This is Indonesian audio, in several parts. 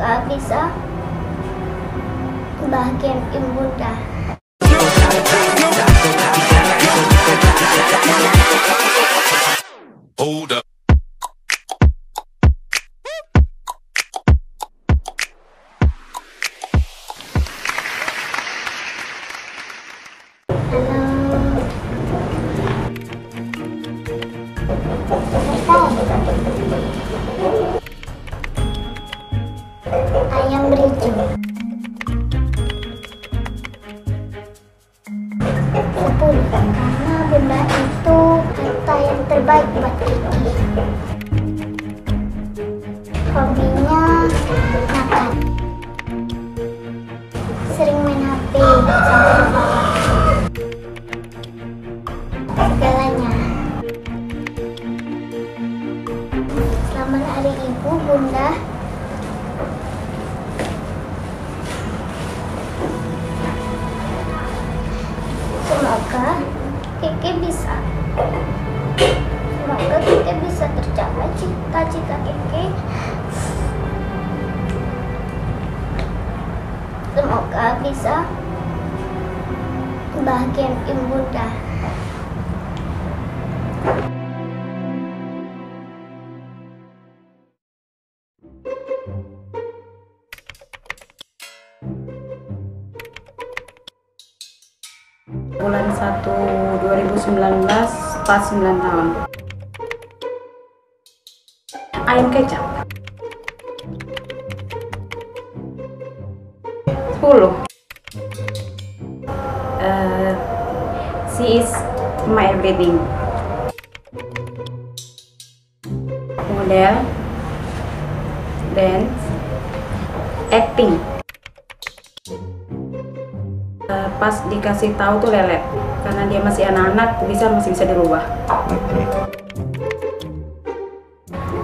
bisa bahagian ibunda. Hold up. Ayam berijo. Sepuluh. Karena bunda itu kata yang terbaik buat Kiki. Hobinya makan. Sering main HP segalanya. Selamat Hari Ibu, Bunda. Keke bisa. Semoga Keke bisa tercapai cita-cita Keke Semoga bisa bahagian ibunda bulan 1 2019 pas 9 tahun. Ayam kecap. 10 Eh, she is my everything model dance acting pas dikasih tahu tuh lelet karena dia masih anak-anak bisa masih bisa dirubah.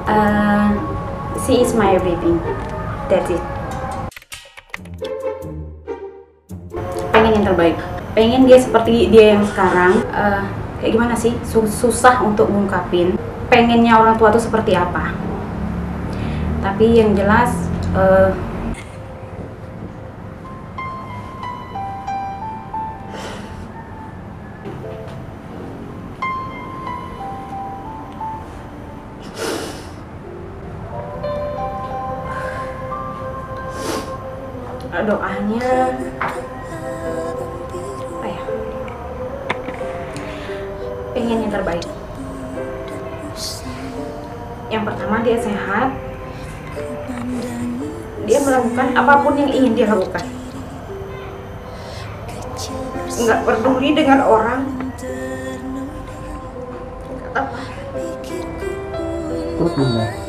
Eh, she is my everything that's it. Pengen yang terbaik. Pengen dia seperti dia yang sekarang. Eh, kayak gimana sih? Su- susah untuk ngungkapin. Pengennya orang tua tuh seperti apa. Tapi yang jelas eh, doanya. Apa ya? Pengen yang terbaik. Yang pertama dia sehat. Dia melakukan apa pun yang ingin dia lakukan. Nggak peduli dengan orang. Bunda,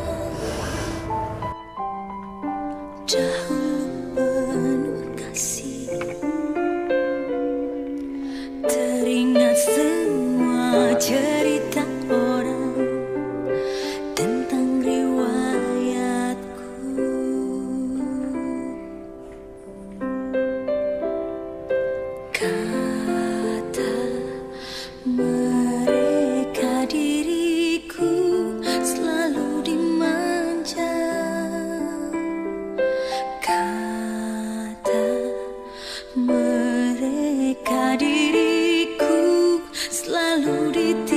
天。selalu ditinggalkan